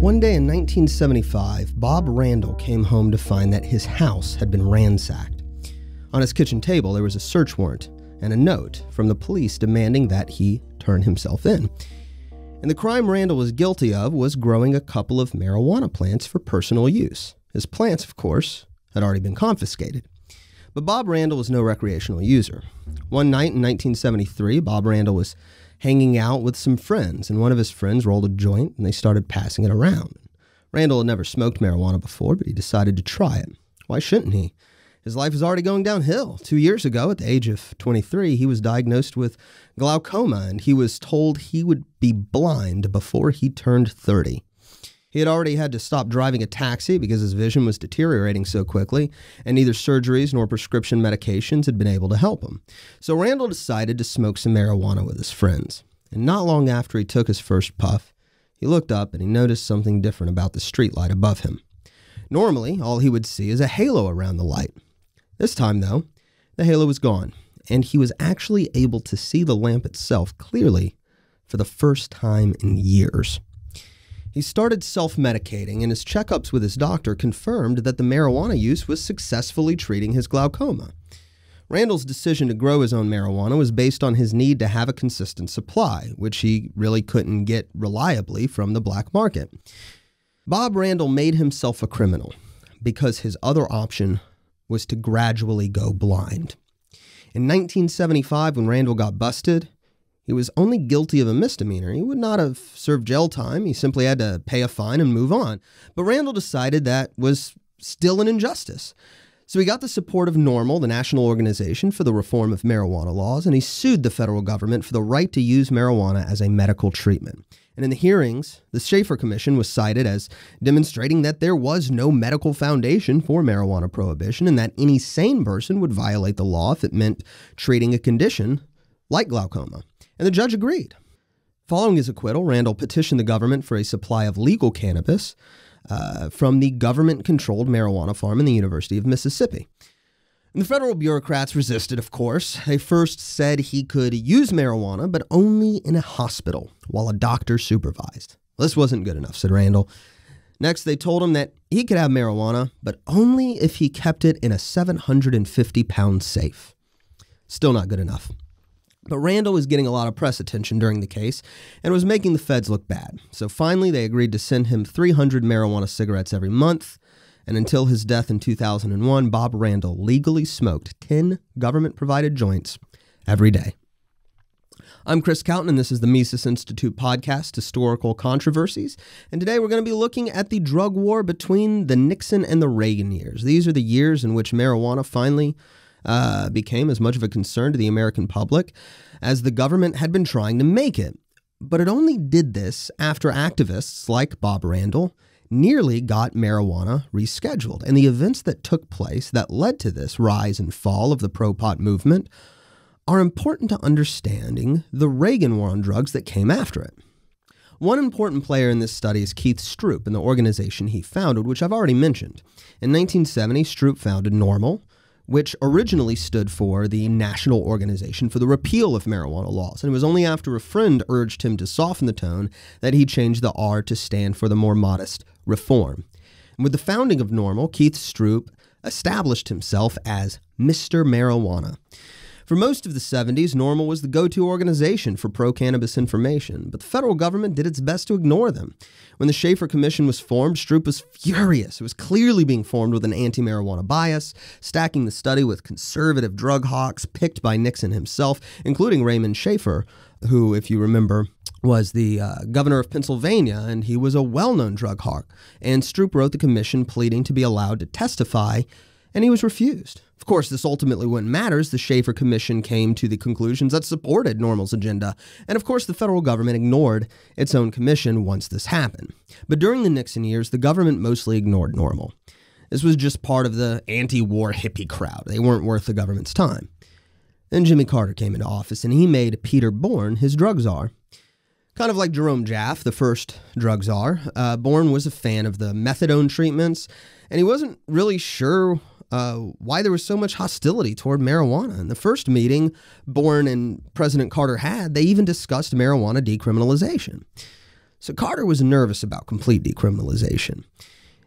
One day in 1975, Bob Randall came home to find that his house had been ransacked. On his kitchen table, there was a search warrant and a note from the police demanding that he turn himself in. And the crime Randall was guilty of was growing a couple of marijuana plants for personal use. His plants, of course, had already been confiscated. But Bob Randall was no recreational user. One night in 1973, Bob Randall was hanging out with some friends, and one of his friends rolled a joint and they started passing it around. Randall had never smoked marijuana before, but he decided to try it. Why shouldn't he? His life was already going downhill. Two years ago, at the age of 23, he was diagnosed with glaucoma and he was told he would be blind before he turned 30. He had already had to stop driving a taxi because his vision was deteriorating so quickly, and neither surgeries nor prescription medications had been able to help him. So Randall decided to smoke some marijuana with his friends. And not long after he took his first puff, he looked up and he noticed something different about the streetlight above him. Normally, all he would see is a halo around the light. This time, though, the halo was gone, and he was actually able to see the lamp itself clearly for the first time in years. He started self medicating, and his checkups with his doctor confirmed that the marijuana use was successfully treating his glaucoma. Randall's decision to grow his own marijuana was based on his need to have a consistent supply, which he really couldn't get reliably from the black market. Bob Randall made himself a criminal because his other option was to gradually go blind. In 1975, when Randall got busted, he was only guilty of a misdemeanor. He would not have served jail time. He simply had to pay a fine and move on. But Randall decided that was still an injustice. So he got the support of NORML, the national organization for the reform of marijuana laws, and he sued the federal government for the right to use marijuana as a medical treatment. And in the hearings, the Shafer Commission was cited as demonstrating that there was no medical foundation for marijuana prohibition and that any sane person would violate the law if it meant treating a condition like glaucoma and the judge agreed. Following his acquittal, Randall petitioned the government for a supply of legal cannabis uh, from the government controlled marijuana farm in the University of Mississippi. And the federal bureaucrats resisted, of course. They first said he could use marijuana, but only in a hospital while a doctor supervised. Well, this wasn't good enough, said Randall. Next, they told him that he could have marijuana, but only if he kept it in a 750 pound safe. Still not good enough. But Randall was getting a lot of press attention during the case and was making the feds look bad. So finally, they agreed to send him 300 marijuana cigarettes every month. And until his death in 2001, Bob Randall legally smoked 10 government provided joints every day. I'm Chris Calton, and this is the Mises Institute podcast, Historical Controversies. And today we're going to be looking at the drug war between the Nixon and the Reagan years. These are the years in which marijuana finally uh, became as much of a concern to the American public as the government had been trying to make it. But it only did this after activists like Bob Randall nearly got marijuana rescheduled. And the events that took place that led to this rise and fall of the pro pot movement are important to understanding the Reagan war on drugs that came after it. One important player in this study is Keith Stroup and the organization he founded, which I've already mentioned. In 1970, Stroup founded NORML, which originally stood for the National Organization for the Repeal of Marijuana Laws. And it was only after a friend urged him to soften the tone that he changed the R to stand for the more modest reform. And with the founding of NORML, Keith Stroup established himself as Mr. Marijuana. For most of the 70s, NORML was the go to organization for pro cannabis information, but the federal government did its best to ignore them. When the Shafer Commission was formed, Stroup was furious. It was clearly being formed with an anti marijuana bias, stacking the study with conservative drug hawks picked by Nixon himself, including Raymond Shafer, who, if you remember, was the uh, governor of Pennsylvania, and he was a well known drug hawk. And Stroup wrote the commission pleading to be allowed to testify, and he was refused. Of course, this ultimately wouldn't matter as the Shafer Commission came to the conclusions that supported NORML's agenda, and of course, the federal government ignored its own commission once this happened. But during the Nixon years, the government mostly ignored NORML. This was just part of the anti war hippie crowd. They weren't worth the government's time. Then Jimmy Carter came into office and he made Peter Bourne his drug czar. Kind of like Jerome Jaffe, the first drug czar, uh, Bourne was a fan of the methadone treatments, and he wasn't really sure uh, why there was so much hostility toward marijuana. In the first meeting Bourne and President Carter had, they even discussed marijuana decriminalization. So Carter was nervous about complete decriminalization.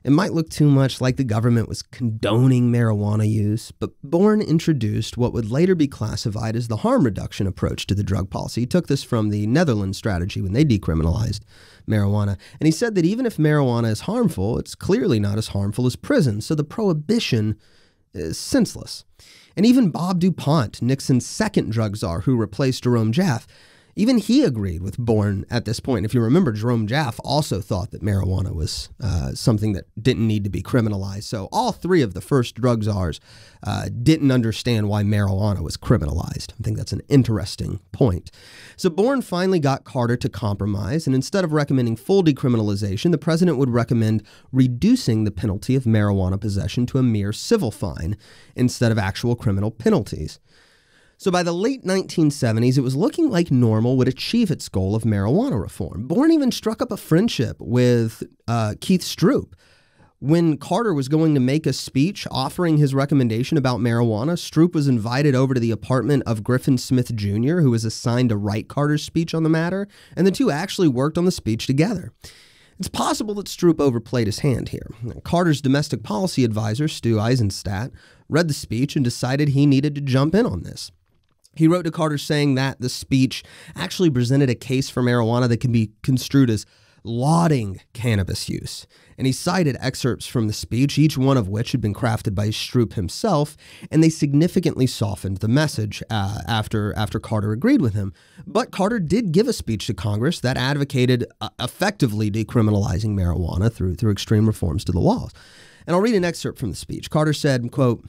It might look too much like the government was condoning marijuana use, but Bourne introduced what would later be classified as the harm reduction approach to the drug policy. He took this from the Netherlands strategy when they decriminalized marijuana. And he said that even if marijuana is harmful, it's clearly not as harmful as prison, so the prohibition is senseless. And even Bob DuPont, Nixon's second drug czar who replaced Jerome Jaffe, even he agreed with Bourne at this point. If you remember, Jerome Jaffe also thought that marijuana was uh, something that didn't need to be criminalized. So all three of the first drug czars uh, didn't understand why marijuana was criminalized. I think that's an interesting point. So Bourne finally got Carter to compromise, and instead of recommending full decriminalization, the president would recommend reducing the penalty of marijuana possession to a mere civil fine instead of actual criminal penalties. So by the late 1970s, it was looking like NORML would achieve its goal of marijuana reform. Bourne even struck up a friendship with uh, Keith Stroup. When Carter was going to make a speech offering his recommendation about marijuana, Stroup was invited over to the apartment of Griffin Smith Jr., who was assigned to write Carter's speech on the matter, and the two actually worked on the speech together. It's possible that Stroup overplayed his hand here. Carter's domestic policy advisor, Stu Eizenstat, read the speech and decided he needed to jump in on this. He wrote to Carter saying that the speech actually presented a case for marijuana that can be construed as lauding cannabis use. And he cited excerpts from the speech, each one of which had been crafted by Stroup himself, and they significantly softened the message uh, after, after Carter agreed with him. But Carter did give a speech to Congress that advocated uh, effectively decriminalizing marijuana through, through extreme reforms to the laws. And I'll read an excerpt from the speech. Carter said, quote,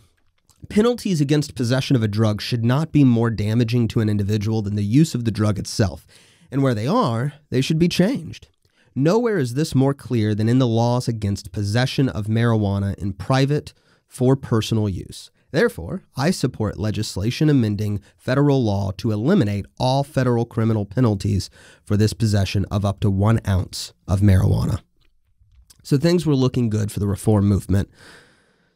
Penalties against possession of a drug should not be more damaging to an individual than the use of the drug itself, and where they are, they should be changed. Nowhere is this more clear than in the laws against possession of marijuana in private for personal use. Therefore, I support legislation amending federal law to eliminate all federal criminal penalties for this possession of up to one ounce of marijuana. So things were looking good for the reform movement.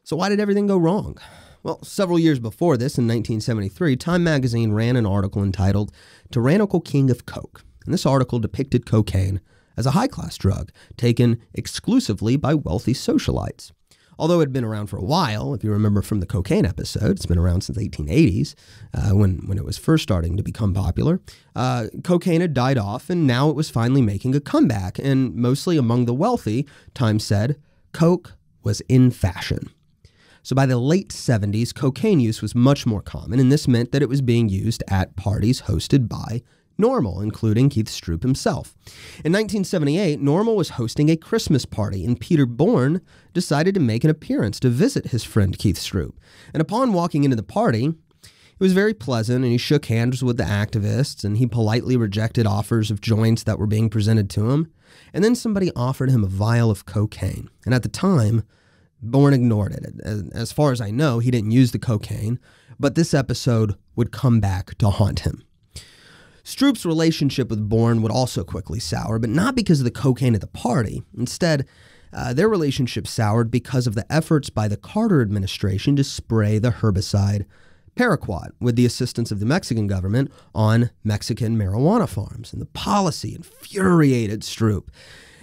So, why did everything go wrong? Well, several years before this, in 1973, Time magazine ran an article entitled Tyrannical King of Coke. And this article depicted cocaine as a high class drug taken exclusively by wealthy socialites. Although it had been around for a while, if you remember from the cocaine episode, it's been around since the 1880s uh, when, when it was first starting to become popular. Uh, cocaine had died off, and now it was finally making a comeback. And mostly among the wealthy, Time said, Coke was in fashion. So by the late 70s, cocaine use was much more common, and this meant that it was being used at parties hosted by NORML, including Keith Stroup himself. In 1978, NORML was hosting a Christmas party, and Peter Bourne decided to make an appearance to visit his friend Keith Stroup. And upon walking into the party, it was very pleasant, and he shook hands with the activists, and he politely rejected offers of joints that were being presented to him. And then somebody offered him a vial of cocaine. And at the time, Bourne ignored it. As far as I know, he didn't use the cocaine, but this episode would come back to haunt him. Stroup's relationship with Bourne would also quickly sour, but not because of the cocaine at the party. Instead, uh, their relationship soured because of the efforts by the Carter administration to spray the herbicide paraquat with the assistance of the Mexican government on Mexican marijuana farms. And the policy infuriated Stroup.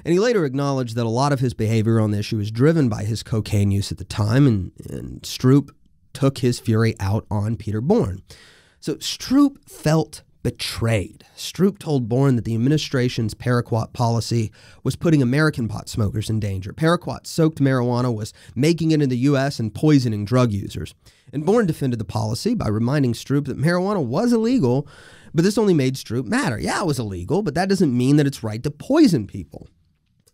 And he later acknowledged that a lot of his behavior on the issue was driven by his cocaine use at the time, and, and Stroup took his fury out on Peter Bourne. So Stroup felt betrayed. Stroup told Bourne that the administration's paraquat policy was putting American pot smokers in danger. Paraquat soaked marijuana was making it in the U.S. and poisoning drug users. And Bourne defended the policy by reminding Stroup that marijuana was illegal, but this only made Stroup matter. Yeah, it was illegal, but that doesn't mean that it's right to poison people.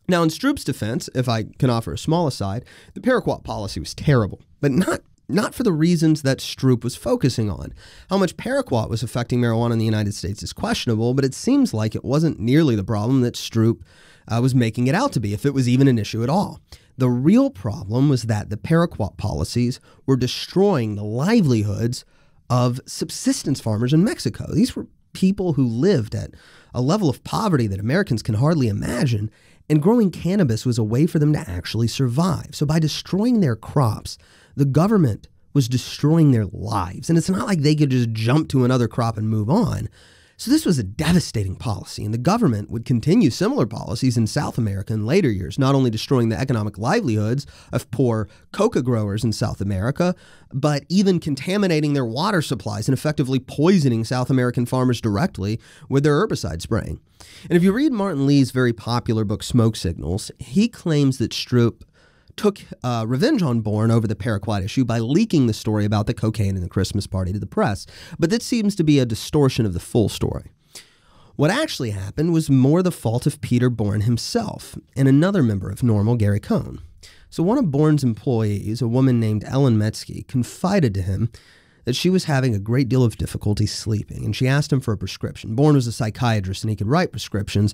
Now, in Stroup's defense, if I can offer a small aside, the paraquat policy was terrible, but not not for the reasons that Stroup was focusing on. How much paraquat was affecting marijuana in the United States is questionable, but it seems like it wasn't nearly the problem that Stroup uh, was making it out to be, if it was even an issue at all. The real problem was that the paraquat policies were destroying the livelihoods of subsistence farmers in Mexico. These were people who lived at a level of poverty that Americans can hardly imagine, and growing cannabis was a way for them to actually survive. So by destroying their crops, the government was destroying their lives. And it's not like they could just jump to another crop and move on. So this was a devastating policy, and the government would continue similar policies in South America in later years, not only destroying the economic livelihoods of poor coca growers in South America, but even contaminating their water supplies and effectively poisoning South American farmers directly with their herbicide spraying. And if you read Martin Lee's very popular book Smoke Signals, he claims that Stroup took uh, revenge on Bourne over the paraquat issue by leaking the story about the cocaine in the Christmas party to the press. But that seems to be a distortion of the full story. What actually happened was more the fault of Peter Bourne himself and another member of NORML, Gary Cohn. So one of Bourne's employees, a woman named Ellen Metsky, confided to him that she was having a great deal of difficulty sleeping, and she asked him for a prescription. Bourne was a psychiatrist and he could write prescriptions,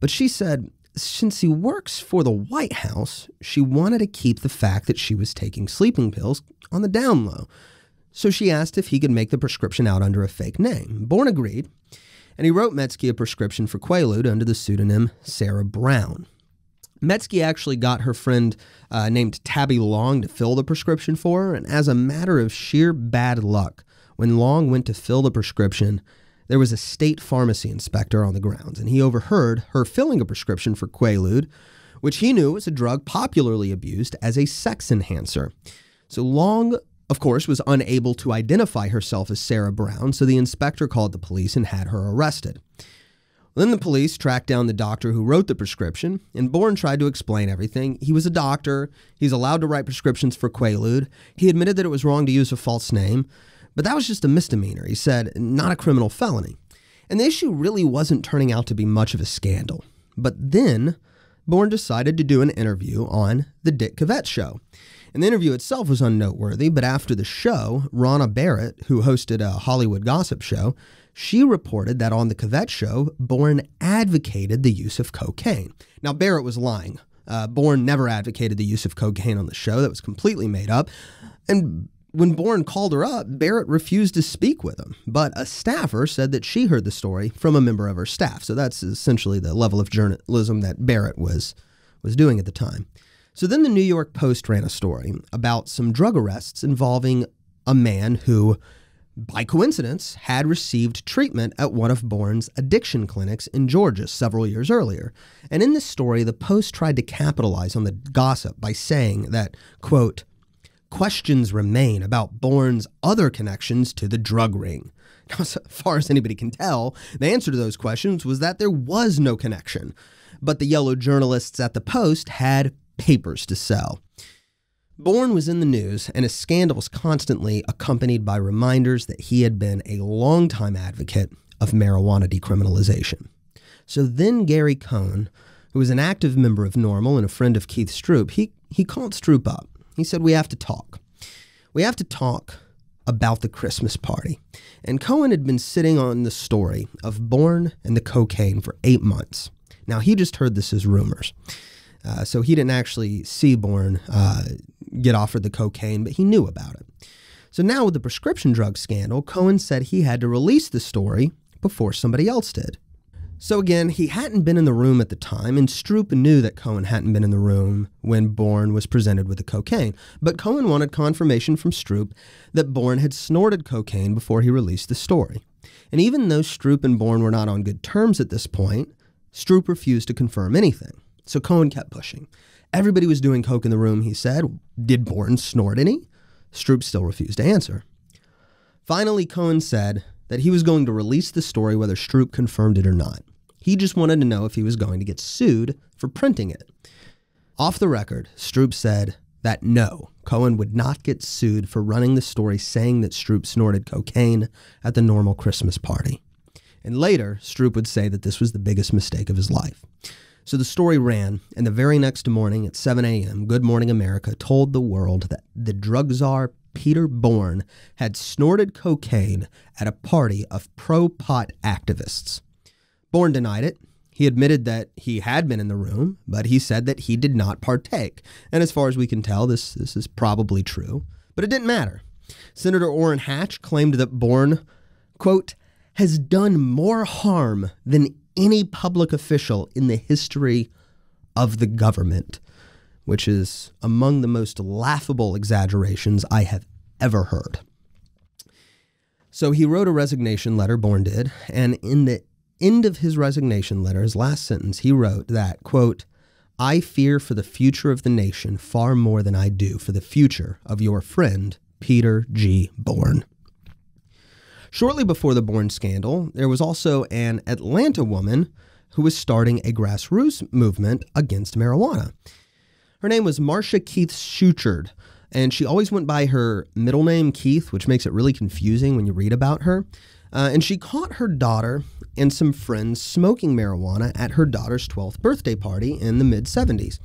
but she said, since he works for the White House, she wanted to keep the fact that she was taking sleeping pills on the down low. So she asked if he could make the prescription out under a fake name. Bourne agreed, and he wrote Metsky a prescription for Quaalude under the pseudonym Sarah Brown. Metsky actually got her friend uh, named Tabby Long to fill the prescription for her, and as a matter of sheer bad luck, when Long went to fill the prescription, there was a state pharmacy inspector on the grounds, and he overheard her filling a prescription for Quaalude, which he knew was a drug popularly abused as a sex enhancer. So Long, of course, was unable to identify herself as Sarah Brown, so the inspector called the police and had her arrested. Then the police tracked down the doctor who wrote the prescription, and Bourne tried to explain everything. He was a doctor. He's allowed to write prescriptions for Quaalude. He admitted that it was wrong to use a false name, but that was just a misdemeanor, he said, not a criminal felony. And the issue really wasn't turning out to be much of a scandal. But then, Bourne decided to do an interview on The Dick Cavett Show. And the interview itself was unnoteworthy, but after the show, Rona Barrett, who hosted a Hollywood gossip show, she reported that on the Cavett show, Bourne advocated the use of cocaine. Now, Barrett was lying. Uh, Bourne never advocated the use of cocaine on the show. That was completely made up. And when Bourne called her up, Barrett refused to speak with him, but a staffer said that she heard the story from a member of her staff. So that's essentially the level of journalism that Barrett was was doing at the time. So then the New York Post ran a story about some drug arrests involving a man who by coincidence had received treatment at one of Bourne's addiction clinics in Georgia several years earlier. And in this story, the Post tried to capitalize on the gossip by saying that, quote, questions remain about Bourne's other connections to the drug ring. Now, as far as anybody can tell, the answer to those questions was that there was no connection. But the yellow journalists at the Post had papers to sell. Bourne was in the news, and his scandals constantly accompanied by reminders that he had been a longtime advocate of marijuana decriminalization. So then Gary Cohn, who was an active member of NORML and a friend of Keith Stroup, he, he called Stroup up he said, We have to talk. We have to talk about the Christmas party. And Cohen had been sitting on the story of Bourne and the cocaine for eight months. Now, he just heard this as rumors. Uh, so he didn't actually see Bourne uh, get offered the cocaine, but he knew about it. So now, with the prescription drug scandal, Cohen said he had to release the story before somebody else did. So again, he hadn't been in the room at the time, and Stroup knew that Cohen hadn't been in the room when Bourne was presented with the cocaine. But Cohen wanted confirmation from Stroup that Bourne had snorted cocaine before he released the story. And even though Stroup and Bourne were not on good terms at this point, Stroup refused to confirm anything. So Cohen kept pushing. Everybody was doing coke in the room, he said. Did Bourne snort any? Stroup still refused to answer. Finally, Cohen said that he was going to release the story whether Stroup confirmed it or not. He just wanted to know if he was going to get sued for printing it. Off the record, Stroup said that no, Cohen would not get sued for running the story saying that Stroup snorted cocaine at the NORML Christmas party. And later, Stroup would say that this was the biggest mistake of his life. So the story ran, and the very next morning at 7 a.m., Good Morning America told the world that the drug czar Peter Bourne had snorted cocaine at a party of pro pot activists. Bourne denied it. He admitted that he had been in the room, but he said that he did not partake. And as far as we can tell, this, this is probably true. But it didn't matter. Senator Orrin Hatch claimed that Bourne, quote, has done more harm than any public official in the history of the government, which is among the most laughable exaggerations I have ever heard. So he wrote a resignation letter, Bourne did, and in the end of his resignation letter, his last sentence, he wrote that, quote, I fear for the future of the nation far more than I do for the future of your friend, Peter G. Bourne. Shortly before the Bourne scandal, there was also an Atlanta woman who was starting a grassroots movement against marijuana. Her name was Marsha Keith Schuchard, and she always went by her middle name, Keith, which makes it really confusing when you read about her. Uh, and she caught her daughter and some friends smoking marijuana at her daughter's 12th birthday party in the mid 70s.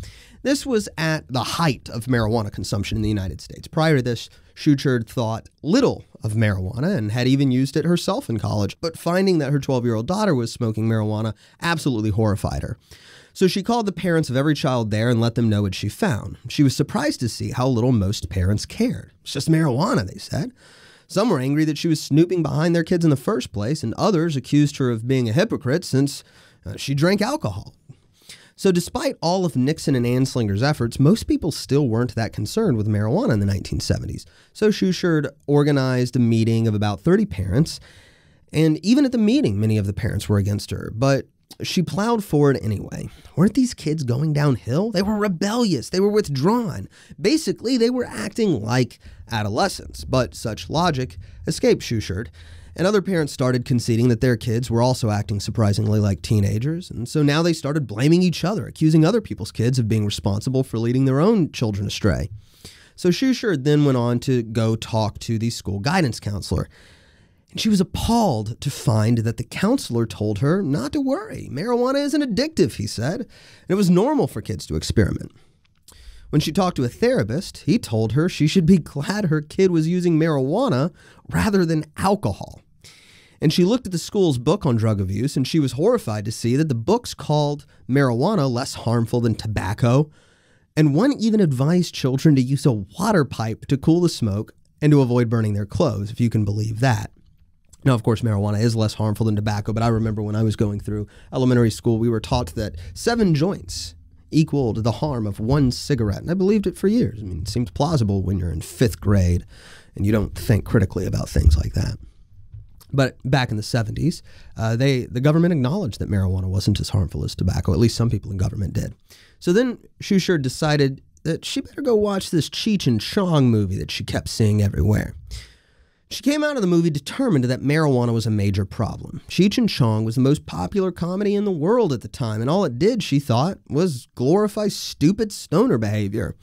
This was at the height of marijuana consumption in the United States. Prior to this, Schuchard thought little of marijuana and had even used it herself in college, but finding that her 12 year old daughter was smoking marijuana absolutely horrified her. So she called the parents of every child there and let them know what she found. She was surprised to see how little most parents cared. It's just marijuana, they said. Some were angry that she was snooping behind their kids in the first place, and others accused her of being a hypocrite since uh, she drank alcohol. So, despite all of Nixon and Anslinger's efforts, most people still weren't that concerned with marijuana in the 1970s. So, Schuchard organized a meeting of about 30 parents, and even at the meeting, many of the parents were against her. But she plowed forward anyway. Weren't these kids going downhill? They were rebellious, they were withdrawn. Basically, they were acting like adolescents, but such logic escaped Schuchard. And other parents started conceding that their kids were also acting surprisingly like teenagers. And so now they started blaming each other, accusing other people's kids of being responsible for leading their own children astray. So Schuchard then went on to go talk to the school guidance counselor. And she was appalled to find that the counselor told her not to worry. Marijuana isn't addictive, he said. And it was normal for kids to experiment. When she talked to a therapist, he told her she should be glad her kid was using marijuana rather than alcohol. And she looked at the school's book on drug abuse and she was horrified to see that the book's called marijuana less harmful than tobacco. And one even advised children to use a water pipe to cool the smoke and to avoid burning their clothes, if you can believe that. Now, of course, marijuana is less harmful than tobacco, but I remember when I was going through elementary school, we were taught that seven joints equaled the harm of one cigarette. And I believed it for years. I mean, it seems plausible when you're in fifth grade and you don't think critically about things like that. But back in the 70s, uh, they the government acknowledged that marijuana wasn't as harmful as tobacco. At least some people in government did. So then Schuchard decided that she better go watch this Cheech and Chong movie that she kept seeing everywhere. She came out of the movie determined that marijuana was a major problem. Cheech and Chong was the most popular comedy in the world at the time, and all it did, she thought, was glorify stupid stoner behavior.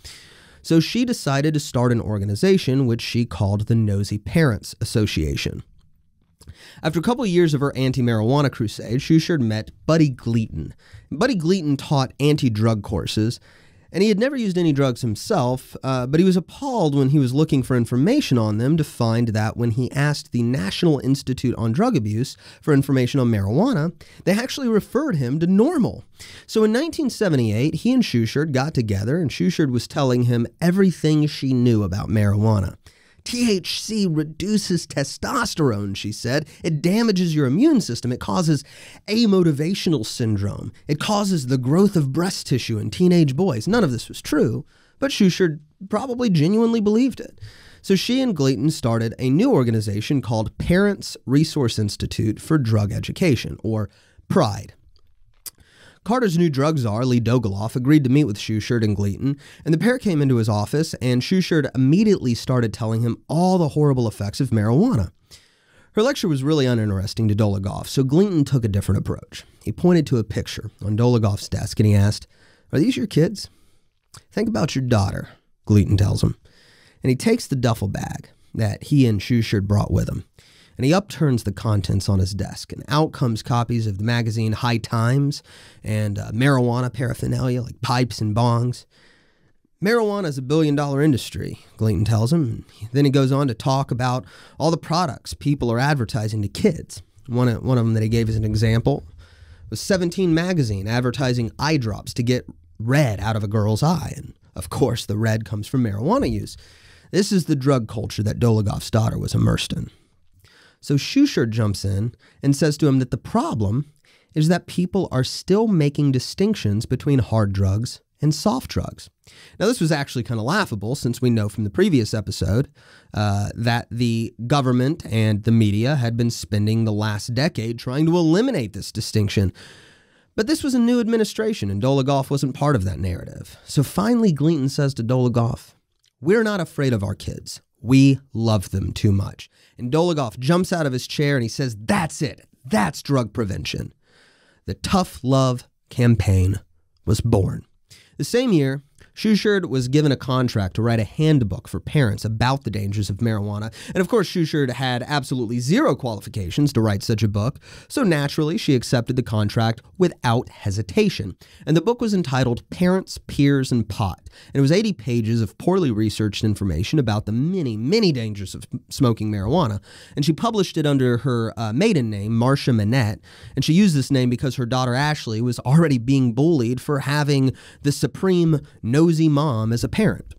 So she decided to start an organization which she called the Nosy Parents Association. After a couple of years of her anti marijuana crusade, Schuchard met Buddy Gleaton. Buddy Gleaton taught anti drug courses, and he had never used any drugs himself, uh, but he was appalled when he was looking for information on them to find that when he asked the National Institute on Drug Abuse for information on marijuana, they actually referred him to NORML. So in 1978, he and Schuchard got together, and Schuchard was telling him everything she knew about marijuana. THC reduces testosterone, she said. It damages your immune system. It causes amotivational syndrome. It causes the growth of breast tissue in teenage boys. None of this was true, but Schuchard probably genuinely believed it. So she and Gleaton started a new organization called Parents Resource Institute for Drug Education, or PRIDE. Carter's new drug czar, Lee Dogoloff, agreed to meet with Schuchard and Gleaton, and the pair came into his office, and Schuchard immediately started telling him all the horrible effects of marijuana. Her lecture was really uninteresting to Dogoloff, so Gleaton took a different approach. He pointed to a picture on Dogoloff's desk and he asked, Are these your kids? Think about your daughter, Gleaton tells him. And he takes the duffel bag that he and Schuchard brought with him and he upturns the contents on his desk, and out comes copies of the magazine High Times and uh, marijuana paraphernalia like pipes and bongs. Marijuana is a billion dollar industry, Gleaton tells him. Then he goes on to talk about all the products people are advertising to kids. One of, one of them that he gave as an example was 17 Magazine advertising eye drops to get red out of a girl's eye. And of course, the red comes from marijuana use. This is the drug culture that Dogoloff's daughter was immersed in. So Schuchard jumps in and says to him that the problem is that people are still making distinctions between hard drugs and soft drugs. Now, this was actually kind of laughable since we know from the previous episode uh, that the government and the media had been spending the last decade trying to eliminate this distinction. But this was a new administration, and Dogoloff wasn't part of that narrative. So finally, Gleaton says to Dogoloff, We're not afraid of our kids. We love them too much. And Dogoloff jumps out of his chair and he says, That's it. That's drug prevention. The Tough Love campaign was born. The same year, Schuchard was given a contract to write a handbook for parents about the dangers of marijuana. And of course, Schuchard had absolutely zero qualifications to write such a book, so naturally she accepted the contract without hesitation. And the book was entitled Parents, Peers, and Pot. And it was 80 pages of poorly researched information about the many, many dangers of smoking marijuana. And she published it under her uh, maiden name, Marsha Manatt. And she used this name because her daughter Ashley was already being bullied for having the supreme no nosy mom as a parent.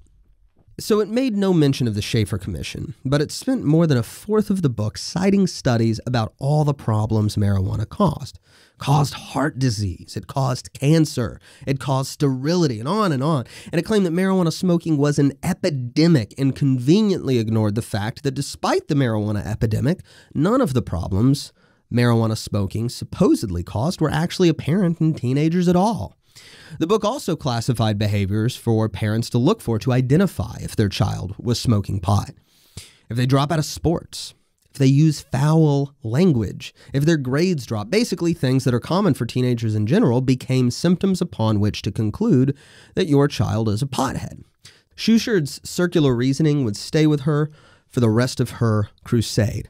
So it made no mention of the Shafer Commission, but it spent more than a fourth of the book citing studies about all the problems marijuana caused. Caused heart disease, it caused cancer, it caused sterility, and on and on. And it claimed that marijuana smoking was an epidemic and conveniently ignored the fact that despite the marijuana epidemic, none of the problems marijuana smoking supposedly caused were actually apparent in teenagers at all. The book also classified behaviors for parents to look for to identify if their child was smoking pot. If they drop out of sports, if they use foul language, if their grades drop, basically things that are common for teenagers in general, became symptoms upon which to conclude that your child is a pothead. Schuchard's circular reasoning would stay with her for the rest of her crusade.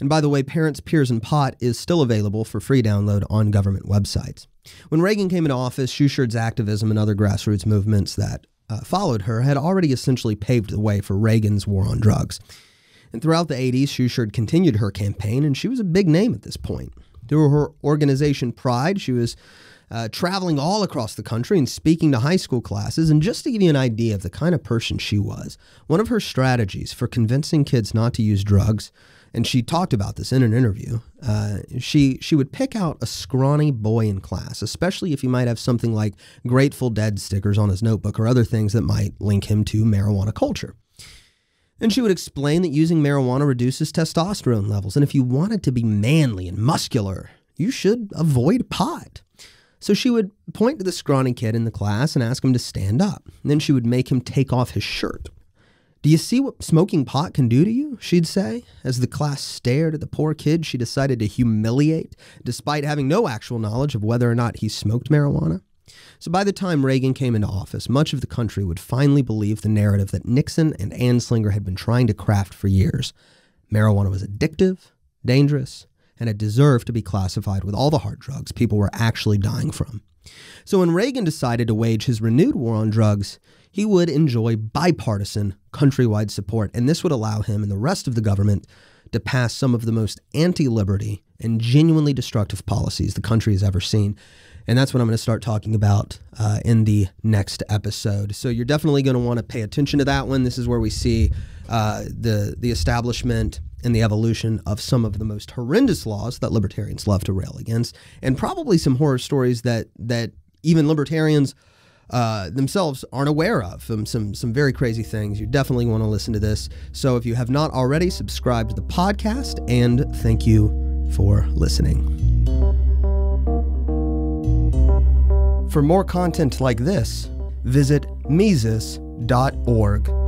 And by the way, Parents, Peers, and Pot is still available for free download on government websites. When Reagan came into office, Schuchard's activism and other grassroots movements that uh, followed her had already essentially paved the way for Reagan's war on drugs. And throughout the 80s, Schuchard continued her campaign, and she was a big name at this point. Through her organization Pride, she was uh, traveling all across the country and speaking to high school classes. And just to give you an idea of the kind of person she was, one of her strategies for convincing kids not to use drugs and she talked about this in an interview. Uh, she she would pick out a scrawny boy in class, especially if he might have something like Grateful Dead stickers on his notebook or other things that might link him to marijuana culture. And she would explain that using marijuana reduces testosterone levels, and if you wanted to be manly and muscular, you should avoid pot. So she would point to the scrawny kid in the class and ask him to stand up. And then she would make him take off his shirt. Do you see what smoking pot can do to you? She'd say. As the class stared at the poor kid she decided to humiliate, despite having no actual knowledge of whether or not he smoked marijuana. So by the time Reagan came into office, much of the country would finally believe the narrative that Nixon and Anslinger had been trying to craft for years. Marijuana was addictive, dangerous, and it deserved to be classified with all the hard drugs people were actually dying from. So when Reagan decided to wage his renewed war on drugs, he would enjoy bipartisan countrywide support, and this would allow him and the rest of the government to pass some of the most anti liberty and genuinely destructive policies the country has ever seen. And that's what I'm going to start talking about uh, in the next episode. So you're definitely going to want to pay attention to that one. This is where we see uh, the the establishment and the evolution of some of the most horrendous laws that libertarians love to rail against, and probably some horror stories that that even libertarians uh, themselves aren't aware of. Um, some some very crazy things. You definitely want to listen to this. So if you have not already, subscribe to the podcast, and thank you for listening. For more content like this, visit Mises.org.